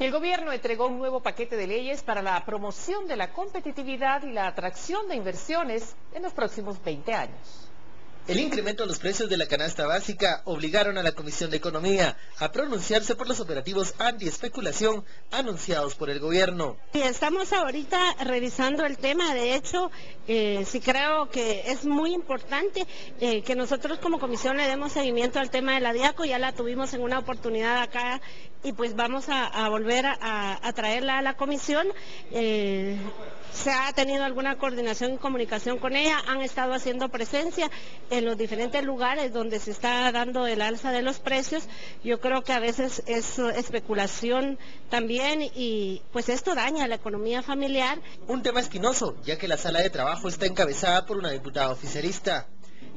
El gobierno entregó un nuevo paquete de leyes para la promoción de la competitividad y la atracción de inversiones en los próximos 20 años. El incremento de los precios de la canasta básica obligaron a la Comisión de Economía a pronunciarse por los operativos anti-especulación anunciados por el gobierno. Estamos ahorita revisando el tema, de hecho, eh, sí creo que es muy importante eh, que nosotros como comisión le demos seguimiento al tema de la DIACO, ya la tuvimos en una oportunidad acá y pues vamos a, volver a, traerla a la comisión. Eh, se ha tenido alguna coordinación y comunicación con ella, han estado haciendo presencia en los diferentes lugares donde se está dando el alza de los precios. Yo creo que a veces es especulación también y pues esto daña la economía familiar. Un tema espinoso, ya que la sala de trabajo está encabezada por una diputada oficialista.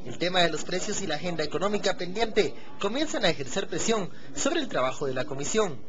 El tema de los precios y la agenda económica pendiente comienzan a ejercer presión sobre el trabajo de la comisión.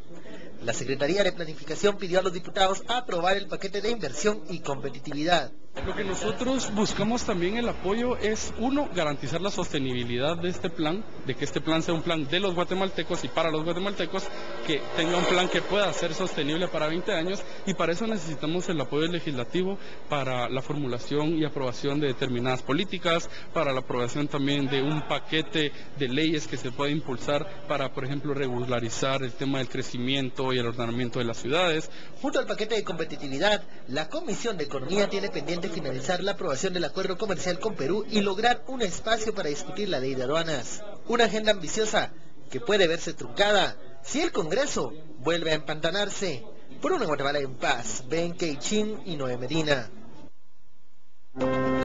La Secretaría de Planificación pidió a los diputados aprobar el paquete de inversión y competitividad. Lo que nosotros buscamos también el apoyo es, uno, garantizar la sostenibilidad de este plan, de que este plan sea un plan de los guatemaltecos y para los guatemaltecos, que tenga un plan que pueda ser sostenible para 20 años y para eso necesitamos el apoyo legislativo para la formulación y aprobación de determinadas políticas, para la aprobación también de un paquete de leyes que se pueda impulsar para, por ejemplo, regularizar el tema del crecimiento y el ordenamiento de las ciudades. Junto al paquete de competitividad, la Comisión de Economía tiene pendiente finalizar la aprobación del acuerdo comercial con Perú y lograr un espacio para discutir la ley de aduanas. Una agenda ambiciosa que puede verse truncada si el Congreso vuelve a empantanarse. Por una Guatemala en paz, Ben Chin y Noé Medina.